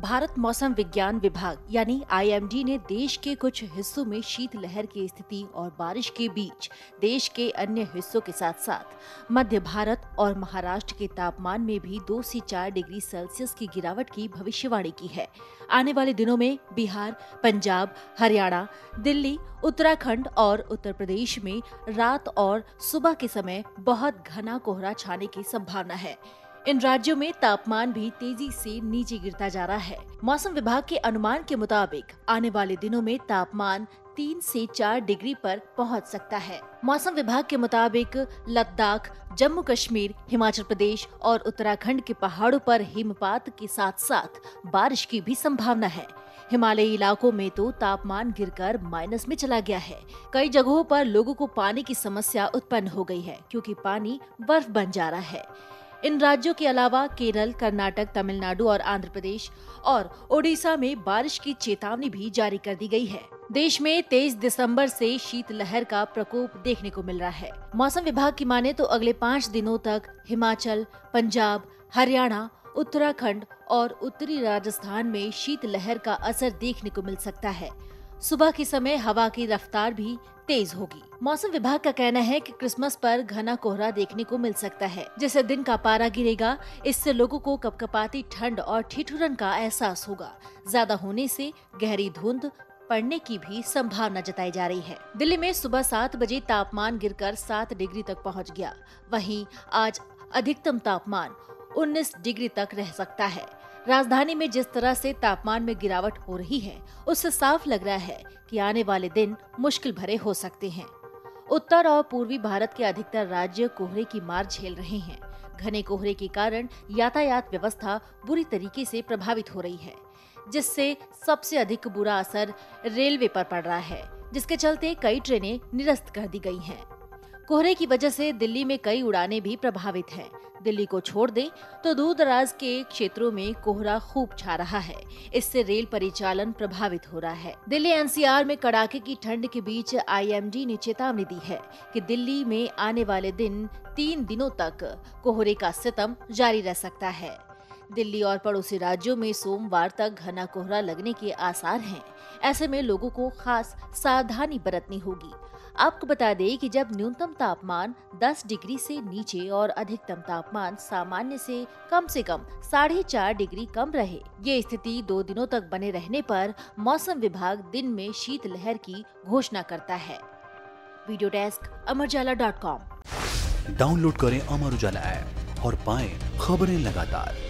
भारत मौसम विज्ञान विभाग, यानी आईएमडी ने देश के कुछ हिस्सों में शीतलहर की स्थिति और बारिश के बीच देश के अन्य हिस्सों के साथ साथ, मध्य भारत और महाराष्ट्र के तापमान में भी दो से चार डिग्री सेल्सियस की गिरावट की भविष्यवाणी की है। आने वाले दिनों में बिहार, पंजाब, हरियाणा, दिल्ली, उत्तराखंड और उत्तर प्रदेश में रात और सुबह के समय बहुत घना कोहरा छाने की संभावना है। इन राज्यों में तापमान भी तेज़ी से नीचे गिरता जा रहा है। मौसम विभाग के अनुमान के मुताबिक, आने वाले दिनों में तापमान तीन से चार डिग्री पर पहुँच सकता है। मौसम विभाग के मुताबिक, लद्दाख, जम्मू कश्मीर, हिमाचल प्रदेश और उत्तराखंड के पहाड़ों पर हिमपात के साथ साथ बारिश की भी संभावना है। हिमालयी इलाकों में तो तापमान गिरकर माइनस में चला गया है। कई जगहों पर लोगों को पानी की समस्या उत्पन्न हो गई है, क्योंकि पानी बर्फ़ बन जा रहा है। इन राज्यों के अलावा केरल, कर्नाटक, तमिलनाडु और आंध्र प्रदेश और ओडिशा में बारिश की चेतावनी भी जारी कर दी गई है। देश में 23 दिसंबर से शीतलहर का प्रकोप देखने को मिल रहा है। मौसम विभाग की माने तो अगले पाँच दिनों तक हिमाचल, पंजाब, हरियाणा, उत्तराखंड और उत्तरी राजस्थान में शीतलहर का असर देखने को मिल सकता है। सुबह के समय हवा की रफ्तार भी तेज होगी। मौसम विभाग का कहना है कि क्रिसमस पर घना कोहरा देखने को मिल सकता है, जिससे दिन का पारा गिरेगा। इससे लोगों को कपकपाती ठंड और ठिठुरन का एहसास होगा। ज़्यादा होने से गहरी धुंध पड़ने की भी संभावना जताई जा रही है। दिल्ली में सुबह सात बजे तापमान गिरकर सात डिग्री तक पहुँच गया। वहीं आज अधिकतम तापमान 19 डिग्री तक रह सकता है। राजधानी में जिस तरह से तापमान में गिरावट हो रही है, उससे साफ़ लग रहा है कि आने वाले दिन मुश्किल भरे हो सकते हैं उत्तर और पूर्वी भारत के अधिकतर राज्य कोहरे की मार झेल रहे हैं घने कोहरे के कारण यातायात व्यवस्था बुरी तरीके से प्रभावित हो रही है, जिससे सबसे अधिक बुरा असर रेलवे पर पड़ रहा है, जिसके चलते कई ट्रेनें निरस्त कर दी गई हैं। कोहरे की वजह से दिल्ली में कई उड़ानें भी प्रभावित हैं। दिल्ली को छोड़ दें तो दूर दराज के क्षेत्रों में कोहरा खूब छा रहा है। इससे रेल परिचालन प्रभावित हो रहा है। दिल्ली एनसीआर में कड़ाके की ठंड के बीच आईएमडी ने चेतावनी दी है कि दिल्ली में आने वाले दिन तीन दिनों तक कोहरे का सितम जारी रह सकता है। दिल्ली और पड़ोसी राज्यों में सोमवार तक घना कोहरा लगने के आसार हैं। ऐसे में लोगों को खास सावधानी बरतनी होगी। आपको बता दें कि जब न्यूनतम तापमान 10 डिग्री से नीचे और अधिकतम तापमान सामान्य से कम से कम साढ़े चार डिग्री कम रहे, ये स्थिति दो दिनों तक बने रहने पर मौसम विभाग दिन में शीतलहर की घोषणा करता है। Video desk Amar Ujala dot com. Download करें अमर उजाला ऐप और पाएँ खबरें लगातार।